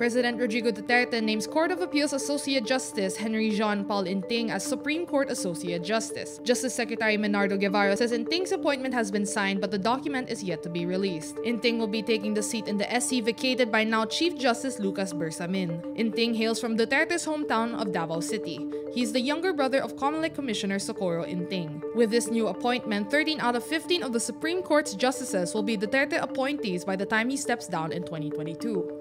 President Rodrigo Duterte names Court of Appeals Associate Justice Henri Jean Paul Inting as Supreme Court Associate Justice. Justice Secretary Menardo Guevarra says Inting's appointment has been signed but the document is yet to be released. Inting will be taking the seat in the SC vacated by now Chief Justice Lucas Bersamin. Inting hails from Duterte's hometown of Davao City. He's the younger brother of Comelec Commissioner Socorro Inting. With this new appointment, 13 out of 15 of the Supreme Court's justices will be Duterte appointees by the time he steps down in 2022.